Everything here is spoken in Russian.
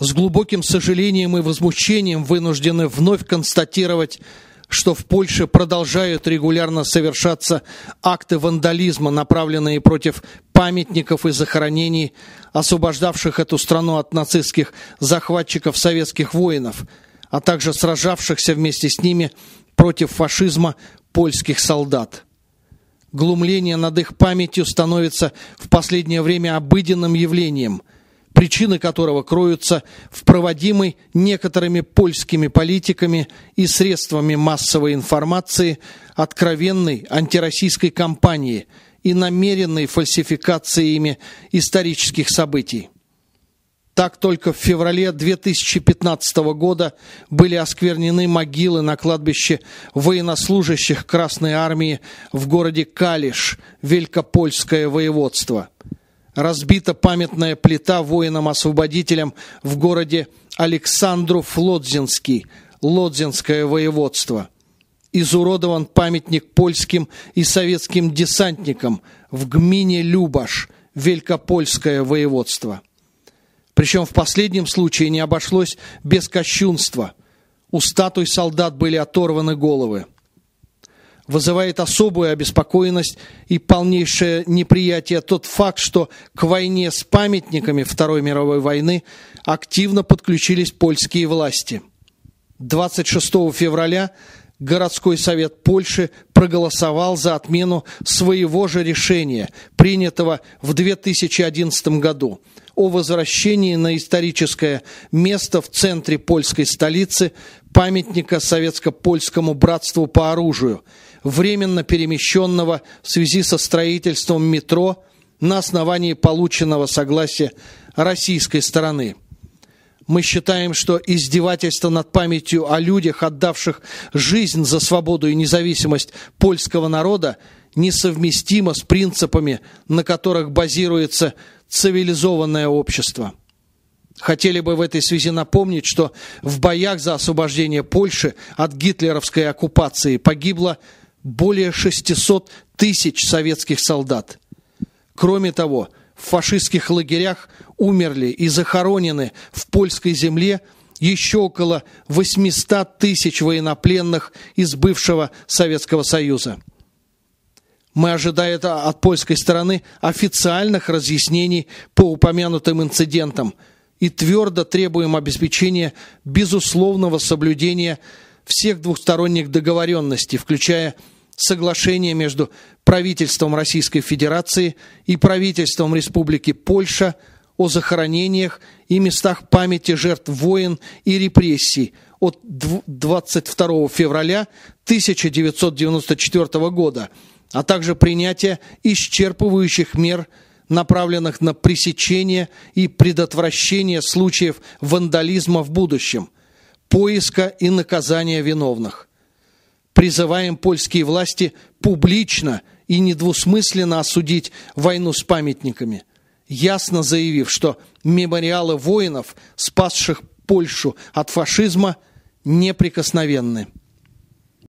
С глубоким сожалением и возмущением вынуждены вновь констатировать, что в Польше продолжают регулярно совершаться акты вандализма, направленные против памятников и захоронений, освобождавших эту страну от нацистских захватчиков советских воинов, а также сражавшихся вместе с ними против фашизма польских солдат. Глумление над их памятью становится в последнее время обыденным явлением – причины которого кроются в проводимой некоторыми польскими политиками и средствами массовой информации откровенной антироссийской кампании и намеренной фальсификации ими исторических событий. Так только в феврале 2015 года были осквернены могилы на кладбище военнослужащих Красной Армии в городе Калиш, Великопольское воеводство – разбита памятная плита воинам-освободителям в городе Александров-Лодзинский, Лодзинское воеводство. Изуродован памятник польским и советским десантникам в гмине Любаш, Великопольское воеводство. Причем в последнем случае не обошлось без кощунства. У статуй солдат были оторваны головы вызывает особую обеспокоенность и полнейшее неприятие тот факт, что к войне с памятниками Второй мировой войны активно подключились польские власти. 26 февраля городской совет Польши проголосовал за отмену своего же решения, принятого в 2011 году, о возвращении на историческое место в центре польской столицы памятника советско-польскому братству по оружию – временно перемещенного в связи со строительством метро на основании полученного согласия российской стороны. Мы считаем, что издевательство над памятью о людях, отдавших жизнь за свободу и независимость польского народа, несовместимо с принципами, на которых базируется цивилизованное общество. Хотели бы в этой связи напомнить, что в боях за освобождение Польши от гитлеровской оккупации погибло более 600 тысяч советских солдат. Кроме того, в фашистских лагерях умерли и захоронены в польской земле еще около 800 тысяч военнопленных из бывшего Советского Союза. Мы ожидаем от польской стороны официальных разъяснений по упомянутым инцидентам и твердо требуем обеспечения безусловного соблюдения всех двухсторонних договоренностей, включая соглашение между правительством Российской Федерации и правительством Республики Польша о захоронениях и местах памяти жертв войн и репрессий от 22 февраля 1994 года, а также принятие исчерпывающих мер, направленных на пресечение и предотвращение случаев вандализма в будущем – поиска и наказания виновных. Призываем польские власти публично и недвусмысленно осудить войну с памятниками, ясно заявив, что мемориалы воинов, спасших Польшу от фашизма, неприкосновенны.